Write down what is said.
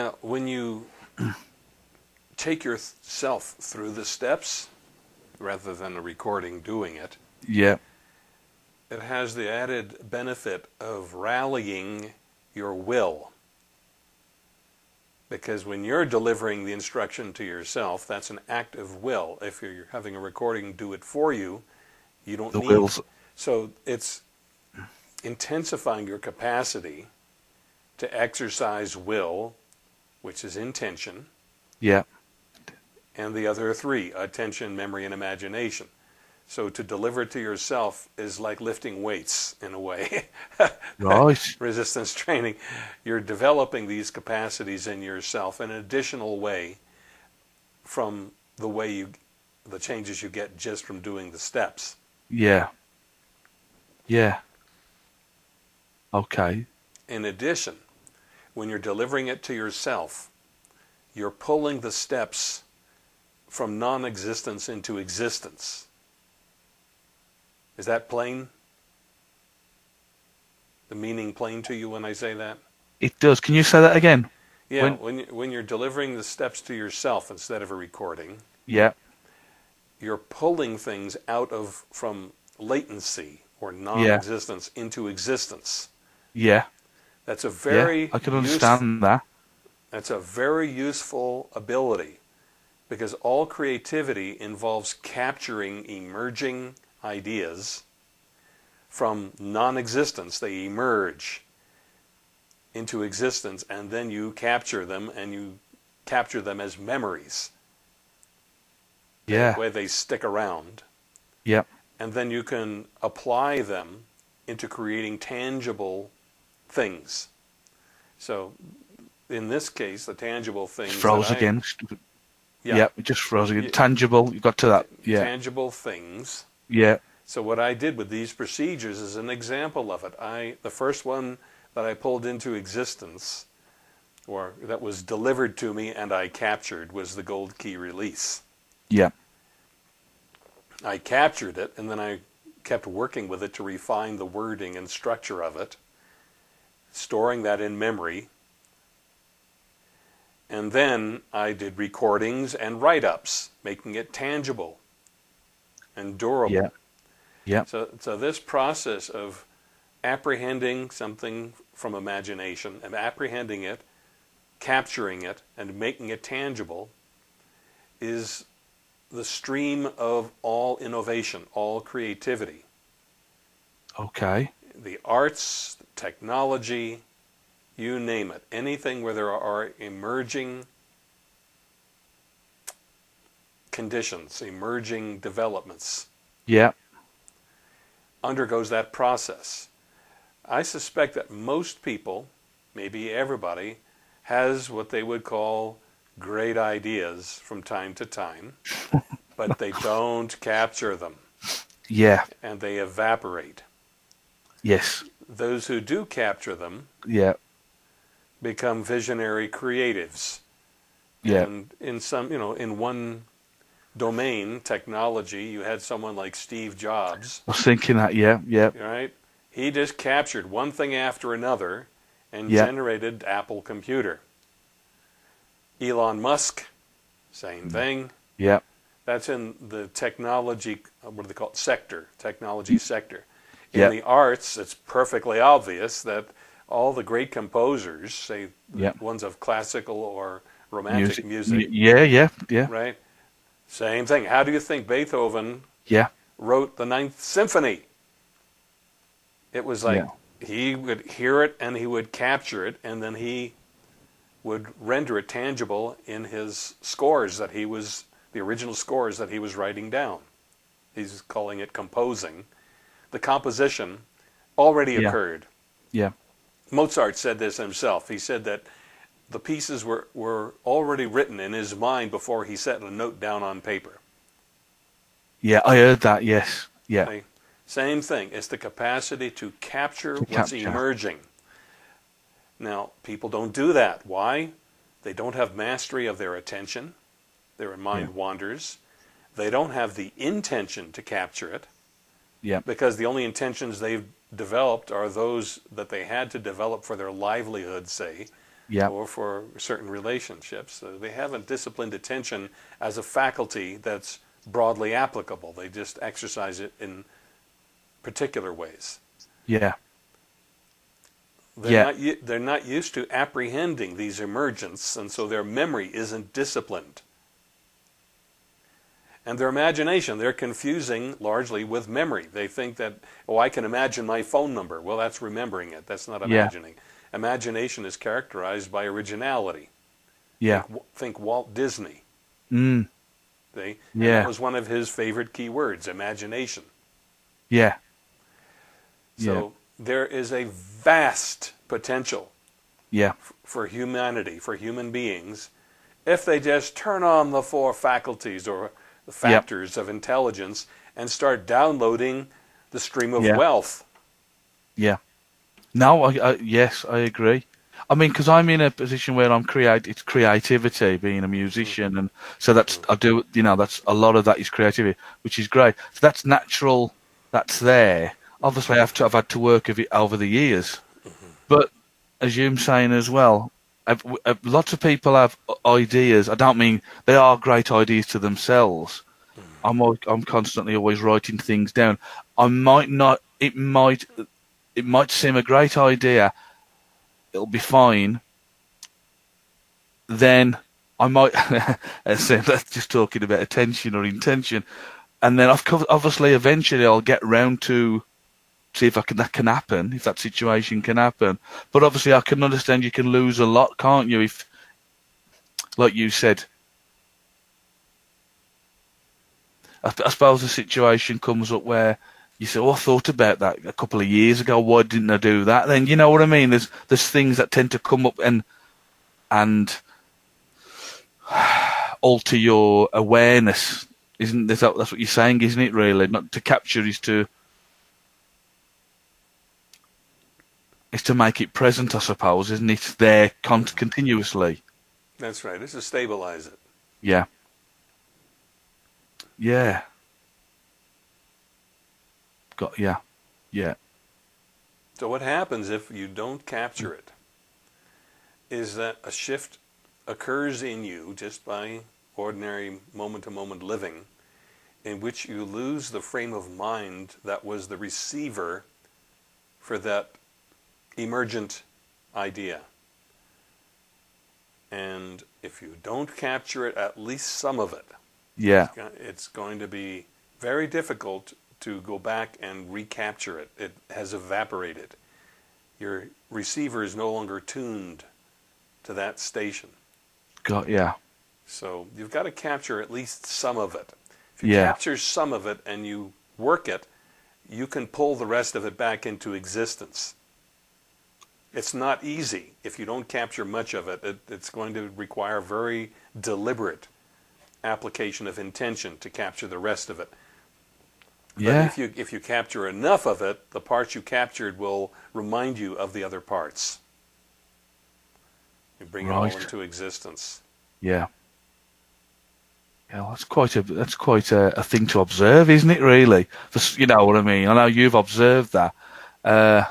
Now, when you take yourself through the steps, rather than a recording doing it, Yeah. it has the added benefit of rallying your will. Because when you're delivering the instruction to yourself, that's an act of will. If you're having a recording do it for you, you don't The need wills. So it's intensifying your capacity to exercise will, which is intention, Yeah. and the other three attention, memory, and imagination. So to deliver to yourself is like lifting weights in a way. Right. Resistance training. You're developing these capacities in yourself in an additional way from the way you, the changes you get just from doing the steps. Yeah. Yeah. Okay. In addition, when you're delivering it to yourself, you're pulling the steps from non existence into existence. Is that plain? The meaning plain to you when I say that? It does. Can you say that again? Yeah, When- when, you, when you're delivering the steps to yourself instead of a recording, Yeah. you're pulling things out of from latency or non-existence into existence. Yeah. That's a very yeah. I can useful- understand that. That's a very useful ability because all creativity involves capturing emerging ideas from non existence. They emerge into existence and then you capture them and you capture them as memories Yeah. where they stick around. Yeah. And then you can apply them into creating tangible things. So in this case, the tangible things. Froze I- again. Yeah. Yeah. Just froze again. Yeah. Tangible. You got to that. Yeah. tangible things. Yeah. So what I did with these procedures is an example of it. I the first one that I pulled into existence or that was delivered to me and I captured was the gold key release. Yeah. I captured it and then I kept working with it to refine the wording and structure of it, storing that in memory. And then I did recordings and write ups, making it tangible and durable. Yeah. Yeah. So, so this process of apprehending something from imagination and apprehending it, capturing it, and making it tangible is the stream of all innovation, all creativity. Okay. The arts, technology, you name it. Anything where there are emerging conditions, emerging developments. Yeah. undergoes that process. I suspect that most people, maybe everybody, has what they would call great ideas from time to time, but they don't capture them Yeah. and they evaporate. Yes. Those who do capture them Yeah. become visionary creatives. Yeah. And in some, you know, in one domain, technology, you had someone like Steve Jobs I was thinking that. Yeah. Yeah. right? He just captured one thing after another and Yeah. generated Apple Computer. Elon Musk, Mm. same thing. Yeah. That's in the technology, what do they call it, sector, technology sector. In Yeah. the arts, it's perfectly obvious that all the great composers, say the ones of classical or romantic music, Y- Yeah. Yeah. Yeah. right? Same thing. How do you think Beethoven Yeah. wrote the Ninth Symphony. It was like Yeah. he would hear it and he would capture it, and then he would render it tangible in his scores that he was the original scores that he was writing down. He's calling it composing. The composition already Yeah. occurred. Yeah. Mozart said this himself. He said that the pieces were, were already written in his mind before he set a note down on paper. Yeah. I heard that. Yes. Yeah. Same thing. It's the capacity to capture To what's capture. emerging. Now, people don't do that. Why? They don't have mastery of their attention. Their mind Yeah. wanders. They don't have the intention to capture it Yeah. because the only intentions they've developed are those that they had to develop for their livelihood, say, Yeah. or for certain relationships. So they haven't disciplined attention as a faculty that's broadly applicable. They just exercise it in particular ways. Yeah. They're Yeah. not they're not used to apprehending these emergents, and so their memory isn't disciplined. And their imagination, they're confusing largely with memory. They think that, oh, I can imagine my phone number. Well, that's remembering it. That's not Yeah. imagining. Imagination is characterized by originality. Yeah. W- Think Walt Disney. Mm. See? Yeah. that was one of his favorite key words, imagination. Yeah. So there is a vast potential Yeah. for humanity, for human beings, if they just turn on the four faculties or the factors of intelligence and start downloading the stream of Yeah. wealth. Yeah. No, I, I yes, I agree. I mean, because I'm in a position where I'm create. It's creativity, being a musician, and so that's I do. You know, that's a lot of that is creativity, which is great. So that's natural. That's there. Obviously, I've, to, I've had to work of it over the years, mm-hmm. but as you're saying as well, I've, uh, lots of people have ideas. I don't mean they are great ideas to themselves. I'm al- I'm constantly always writing things down. I might not. It might. It might seem a great idea. It'll be fine. Then I might. so that's just talking about attention or intention. And then I've covered, obviously eventually I'll get round to see if I can that can happen, if that situation can happen. But obviously I can understand you can lose a lot, can't you? If, like you said, I, I suppose a situation comes up where you say, "Oh, I thought about that a couple of years ago. Why didn't I do that?" Then you know what I mean. There's there's things that tend to come up and and alter your awareness. Isn't is that that's what you're saying? Isn't it really? Not to capture is to is to make it present, I suppose, isn't it? There con- continuously. That's right. This is stabilize it. Yeah. Yeah. Got yeah. Yeah. So what happens if you don't capture it is that a shift occurs in you just by ordinary moment to moment living in which you lose the frame of mind that was the receiver for that emergent idea. And if you don't capture it, at least some of it, Yeah. it's going to be very difficult to go back and recapture it. It has evaporated. Your receiver is no longer tuned to that station. Got yeah. So you've got to capture at least some of it. If you Yeah. capture some of it and you work it, you can pull the rest of it back into existence. It's not easy. If you don't capture much of it, it it's going to require very deliberate application of intention to capture the rest of it. But Yeah. if you if you capture enough of it, the parts you captured will remind you of the other parts. You bring it Right. all into existence. Yeah. Yeah, well, that's quite a that's quite a, a thing to observe, isn't it? Really, you know what I mean. I know you've observed that. Uh,